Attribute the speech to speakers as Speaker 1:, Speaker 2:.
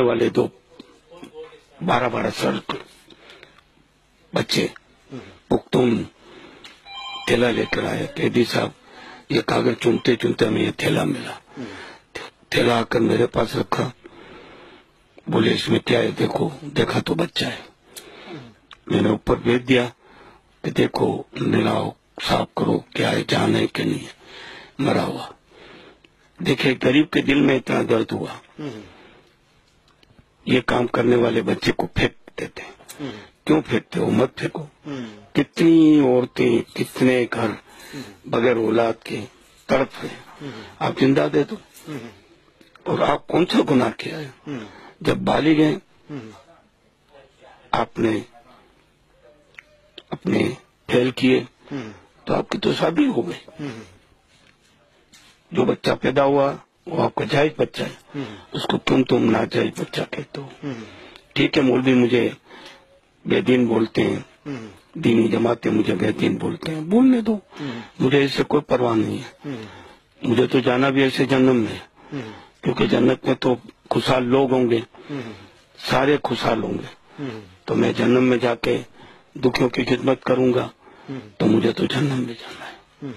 Speaker 1: پڑھنے والے دو بارہ بارہ سال بچے پختون تھیلا لے کر آئے قیدی صاحب، یہ کاغذ چنتے چنتے ہمیں یہ تھیلا ملا۔ تھیلا آ کر میرے پاس رکھا۔ بولے، اس میں کیا ہے؟ دیکھو، دیکھا تو بچہ ہے۔ میں نے اوپر بھیج دیا کہ دیکھو ملاؤ صاف کرو، کیا ہے، جان ہے کہ نہیں ہے۔ مرا ہوا۔ دیکھے، غریب کے دل میں اتنا درد ہوا۔ یہ کام کرنے والے بچے کو پھینک دیتے ہیں۔ کیوں پھینکتے ہو؟ مت پھینکو۔ کتنی عورتیں کتنے گھر بغیر اولاد کے تڑپ رہے آپ زندہ دے دو۔ اور آپ کون سا گناہ کیا ہے؟ جب بالغ ہیں آپ نے اپنے پھیل کیے۔ تو آپ کی تو شادی ہو گئی۔ جو بچہ پیدا ہوا وہ آپ کا جائز بچہ ہے۔ اس کو تم تم ناجائز بچہ کہتے ہو۔ ٹھیک ہے مولوی مجھے بے دین بولتے ہیں۔ دینی جماعتیں مجھے بے دین بولتے ہیں۔ بولنے دو۔ مجھے اس سے کوئی پرواہ نہیں ہے۔ مجھے تو جانا بھی ایسے جنم میں۔ کیونکہ جنت میں تو خوشحال لوگ ہوں گے۔ سارے خوشحال ہوں گے۔ تو میں جنم میں جا کے دکھیوں کی خدمت کروں گا۔ تو مجھے تو جنم میں جانا ہے۔